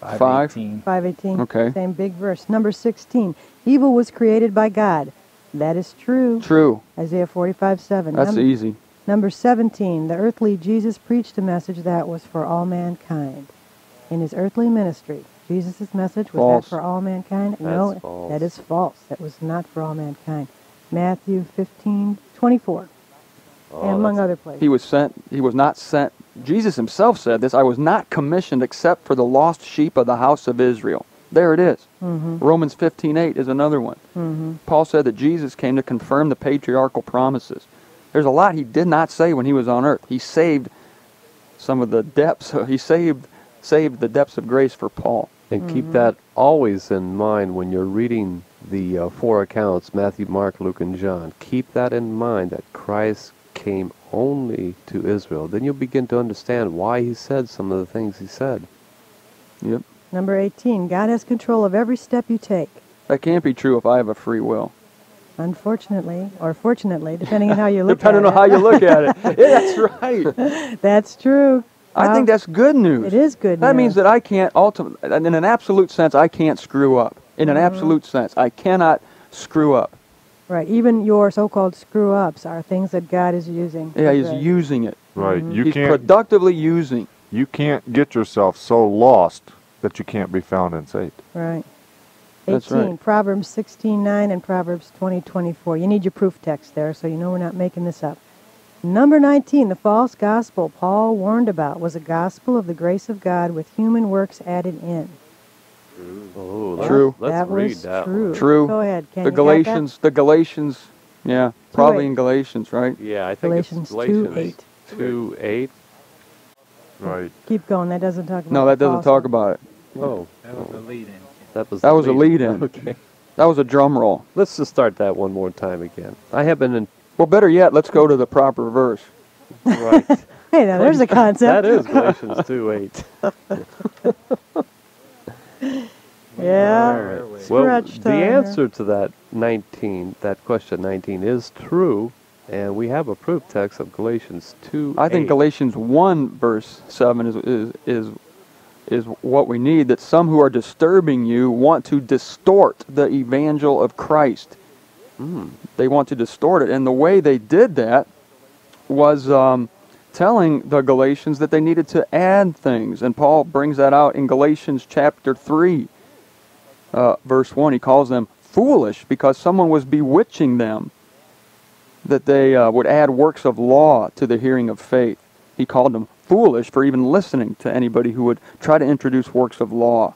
5? 518. 518. Okay. Same big verse. Number 16. Evil was created by God. That is true. True. Isaiah 45, 7. That's Num- easy. Number 17. The earthly Jesus preached a message that was for all mankind. In his earthly ministry, Jesus' message was False. that for all mankind? no, That's false. that is false. That was not for all mankind. Matthew 15, 24. Oh, and among other places. He was sent, he was not sent. Jesus himself said this I was not commissioned except for the lost sheep of the house of Israel. There it is. Mhm. Romans 15:8 is another one. Mhm. Paul said that Jesus came to confirm the patriarchal promises. There's a lot he did not say when he was on earth. He saved some of the depths. He saved saved the depths of grace for Paul. And keep that always in mind when you're reading the uh, four accounts Matthew, Mark, Luke, and John. Keep that in mind that Christ came only to Israel. Then you'll begin to understand why he said some of the things he said. Yep. Number 18. God has control of every step you take. That can't be true if I have a free will. Unfortunately, or fortunately, depending on how you look at it. Depending on how you look at it. Yeah, that's right. That's true. I think that's good news. It is good news. That means that I can't ultimately, in an absolute sense, I can't screw up. In an Mhm. absolute sense, I cannot screw up. Right. Even your so-called screw-ups are things that God is using. Yeah, he's good. using it. Right. You he's can't productively using. you can't get yourself so lost that you can't be found and saved. Right. 18. That's right. Proverbs 16:9 and Proverbs 20:24. You need your proof text there, so you know we're not making this up. Number 19, the false gospel Paul warned about was a gospel of the grace of God with human works added in. Oh, True. Let's that read that true. one. True. Go ahead. Ken, the you got that? Galatians, the Galatians, yeah, probably eight. in Galatians, right? Yeah, I think Galatians it's 2, Galatians 8. 2, 8. Right. Keep going. That doesn't talk about No, that doesn't talk about it. Oh, That was the lead in. that was That the was a lead-in. Okay. That was a drum roll. Let's just start that one more time again. I have been in. Well, better yet, let's go to the proper verse. Right. Hey, now there's a concept. that is Galatians 2, 8. Yeah. Well, Stretch the time here. answer to that 19, that question 19, is true, and we have a proof text of Galatians 2. I think 8. Galatians 1 verse 7 is, is, is, is what we need, that some who are disturbing you want to distort the evangel of Christ. Mm. They want to distort it. And the way they did that was um, telling the Galatians that they needed to add things. And Paul brings that out in Galatians chapter 3, uh, verse 1. He calls them foolish because someone was bewitching them that they uh, would add works of law to the hearing of faith. He called them foolish for even listening to anybody who would try to introduce works of law.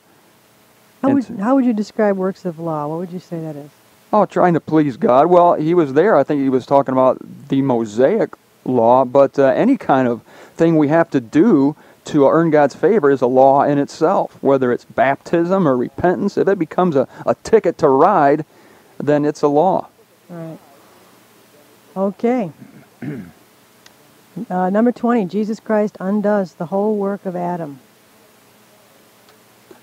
How would, how would you describe works of law? What would you say that is? Oh, trying to please God. Well, he was there. I think he was talking about the Mosaic law, but uh, any kind of thing we have to do to earn God's favor is a law in itself. Whether it's baptism or repentance, if it becomes a, a ticket to ride, then it's a law. Right. Okay. uh, number 20, Jesus Christ undoes the whole work of Adam.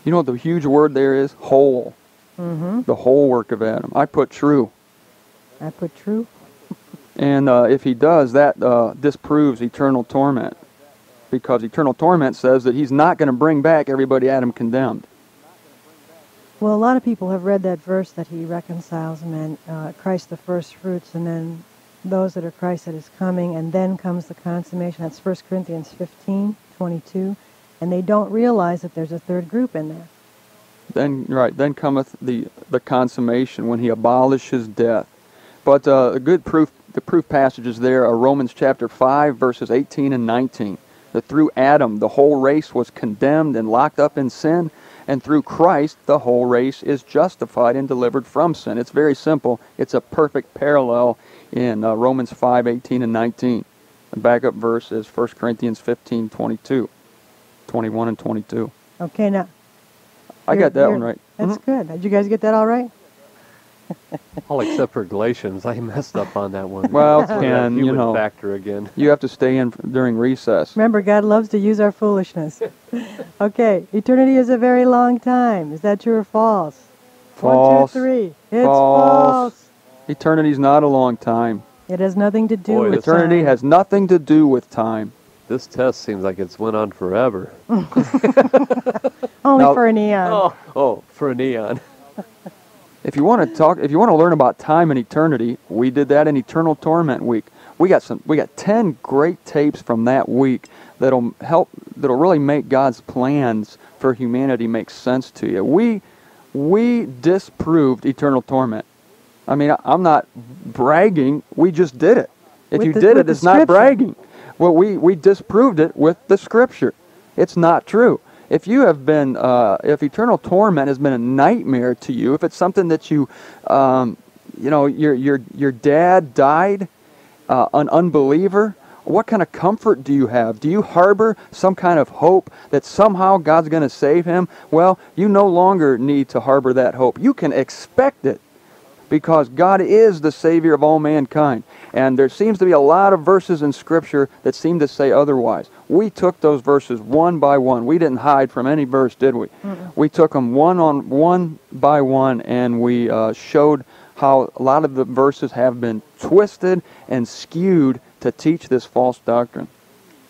You know what the huge word there is? Whole. Mm-hmm. The whole work of Adam. I put true. I put true. And uh, if he does, that uh, disproves eternal torment. Because eternal torment says that he's not going to bring back everybody Adam condemned. Well, a lot of people have read that verse that he reconciles man, uh, Christ the first fruits, and then those that are Christ that is coming, and then comes the consummation. That's 1 Corinthians 15, 22. And they don't realize that there's a third group in there. Then right, then cometh the the consummation when he abolishes death. But uh, a good proof, the proof passages there are Romans chapter five, verses eighteen and nineteen. That through Adam the whole race was condemned and locked up in sin, And through Christ, the whole race is justified and delivered from sin. It's very simple. It's a perfect parallel in uh, Romans 5, 18 and 19. The backup verse is 1 Corinthians 15, 22, 21 and 22. Okay, now. I got that one right. That's Mhm. good. Did you guys get that all right? All except for Galatians. I messed up on that one. Well, That's where you know. factor again. You have to stay in during recess. Remember, God loves to use our foolishness. okay, eternity is a very long time. Is that true or false? False. One, two, three. It's False. false. is not a long time. It has nothing to do Boy, with Eternity time. has nothing to do with time. This test seems like it's went on forever. Only Now- for an eon. Oh, oh, for an eon. If you want to talk, if you want to learn about time and eternity, we did that in Eternal Torment Week. We got some, we got ten great tapes from that week that'll help, that'll really make God's plans for humanity make sense to you. We, we disproved eternal torment. I mean, I- I'm not bragging. We just did it. If With you the- did it, it's not bragging. Well, we, we disproved it with the scripture. It's not true. If you have been, uh, if eternal torment has been a nightmare to you, if it's something that you, um, you know, your your your dad died, uh, an unbeliever, what kind of comfort do you have? Do you harbor some kind of hope that somehow God's going to save him? Well, you no longer need to harbor that hope. You can expect it because God is the Savior of all mankind. And there seems to be a lot of verses in Scripture that seem to say otherwise. We took those verses one by one. We didn't hide from any verse, did we? We took them one on one by one, and we uh, showed how a lot of the verses have been twisted and skewed to teach this false doctrine.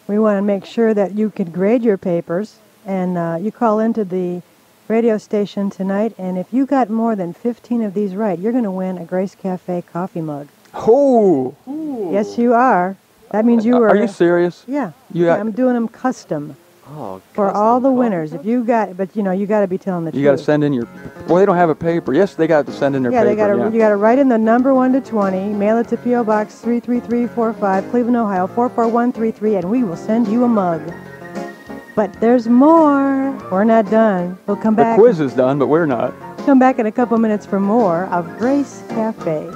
We want to make sure that you can grade your papers, and uh, you call into the radio station tonight, and if you got more than 15 of these right, you're going to win a Grace Cafe coffee mug. Oh, Yes, you are. That means you were. are you serious? Yeah. You yeah, I'm doing them custom Oh, for all the winners. If you got, but you know, you got to be telling the You truth. got to send in your. Well, they don't have a paper. Yes, they got to send in their yeah, paper. they got to. yeah. You got to write in the number one to twenty. Mail it to PO Box three three three four five, Cleveland, Ohio four four one three three, and we will send you a mug. But there's more. We're not done. We'll come back. the quiz is done, but we're not. Come back in a couple minutes for more of Grace Cafe.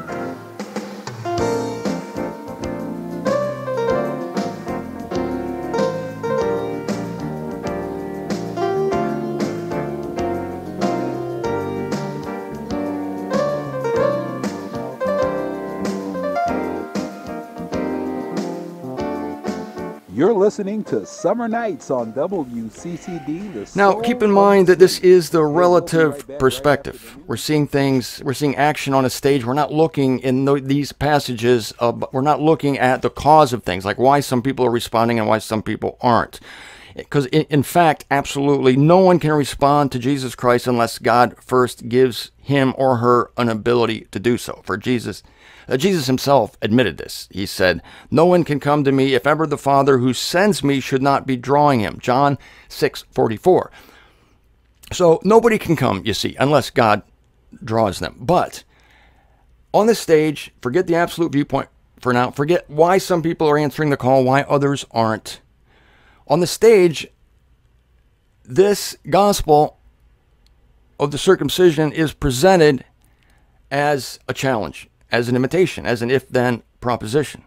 Listening to Summer Nights on WCCD. The Now, keep in mind that this is the relative perspective. We're seeing things, we're seeing action on a stage. We're not looking in tho- these passages, uh, we're not looking at the cause of things, like why some people are responding and why some people aren't. Because, in, fact, absolutely no one can respond to Jesus Christ unless God first gives him or her an ability to do so. For Jesus, uh, Jesus himself admitted this. He said, No one can come to me if ever the Father who sends me should not be drawing him. John 6 44. So nobody can come, you see, unless God draws them. But on the stage, forget the absolute viewpoint for now. Forget why some people are answering the call, why others aren't. On the stage, this gospel of the circumcision is presented as a challenge, as an imitation, as an if then proposition.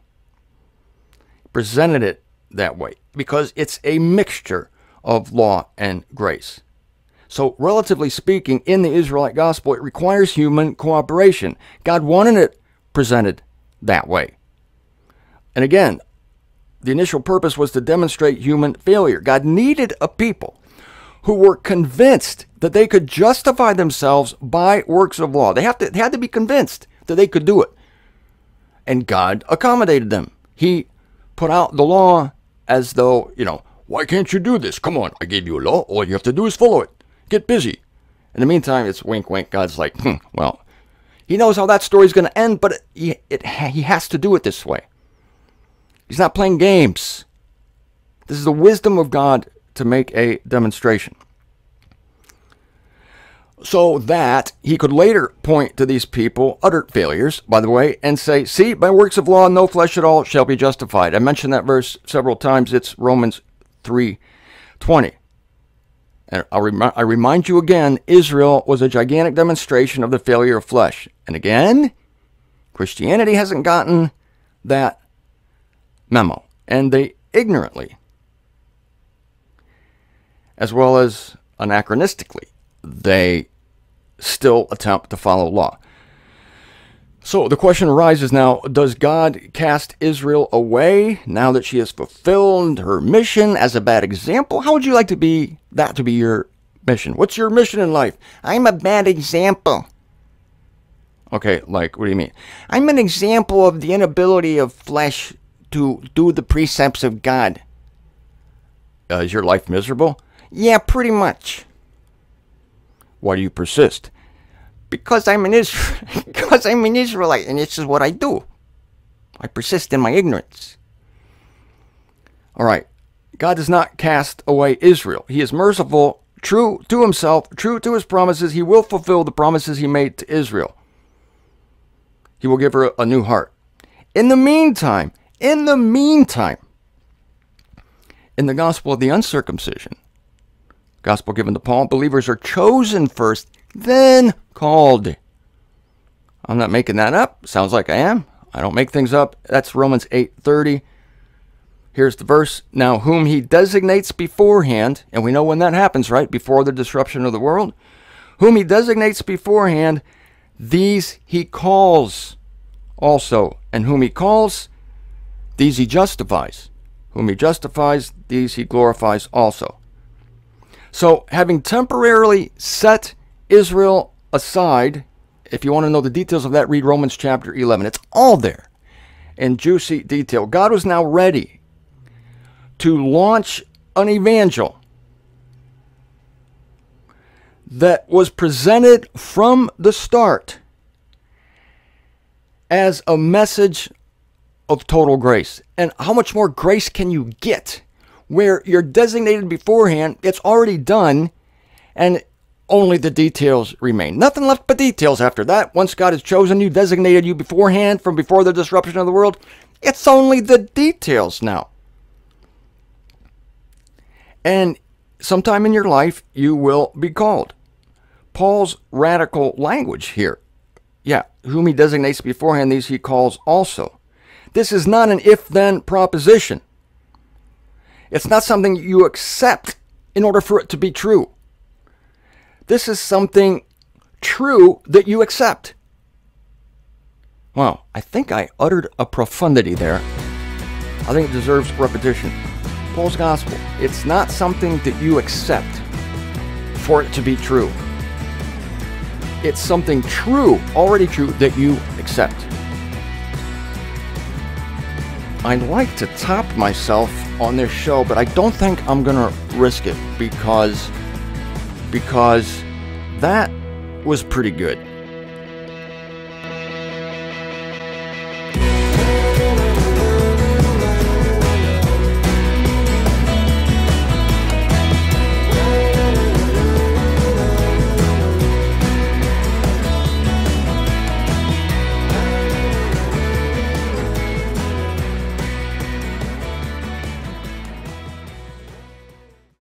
Presented it that way because it's a mixture of law and grace. So, relatively speaking, in the Israelite gospel, it requires human cooperation. God wanted it presented that way. And again, the initial purpose was to demonstrate human failure. God needed a people who were convinced that they could justify themselves by works of law. They, have to, they had to be convinced that they could do it. And God accommodated them. He put out the law as though, you know, why can't you do this? Come on, I gave you a law. All you have to do is follow it. Get busy. In the meantime, it's wink, wink. God's like, hmm, well, he knows how that story's going to end, but it, it, he has to do it this way. He's not playing games. This is the wisdom of God to make a demonstration. So that he could later point to these people, utter failures, by the way, and say, See, by works of law, no flesh at all shall be justified. I mentioned that verse several times. It's Romans 3 20. And remi- I remind you again Israel was a gigantic demonstration of the failure of flesh. And again, Christianity hasn't gotten that memo. And they ignorantly, as well as anachronistically, they still attempt to follow law. So the question arises now Does God cast Israel away now that she has fulfilled her mission as a bad example? How would you like to be that to be your mission? What's your mission in life? I'm a bad example. Okay, like, what do you mean? I'm an example of the inability of flesh to do the precepts of God. Uh, is your life miserable? Yeah, pretty much. Why do you persist? Because I'm an Israel, because I'm an Israelite, and this is what I do. I persist in my ignorance. All right, God does not cast away Israel. He is merciful, true to Himself, true to His promises. He will fulfill the promises He made to Israel. He will give her a new heart. In the meantime, in the meantime, in the gospel of the uncircumcision, gospel given to Paul, believers are chosen first, then called. I'm not making that up. Sounds like I am. I don't make things up. That's Romans 8:30. Here's the verse. Now whom he designates beforehand, and we know when that happens, right? Before the disruption of the world. Whom he designates beforehand, these he calls also. And whom he calls, these he justifies. Whom he justifies, these he glorifies also. So, having temporarily set Israel aside, if you want to know the details of that, read Romans chapter 11. It's all there in juicy detail. God was now ready to launch an evangel that was presented from the start as a message of total grace. And how much more grace can you get where you're designated beforehand, it's already done, and only the details remain. Nothing left but details after that. Once God has chosen you, designated you beforehand from before the disruption of the world, it's only the details now. And sometime in your life, you will be called. Paul's radical language here. Yeah, whom he designates beforehand, these he calls also. This is not an if then proposition. It's not something you accept in order for it to be true. This is something true that you accept. Wow, I think I uttered a profundity there. I think it deserves repetition. Paul's gospel, it's not something that you accept for it to be true. It's something true, already true, that you accept. I'd like to top myself on this show, but I don't think I'm gonna risk it because because that was pretty good.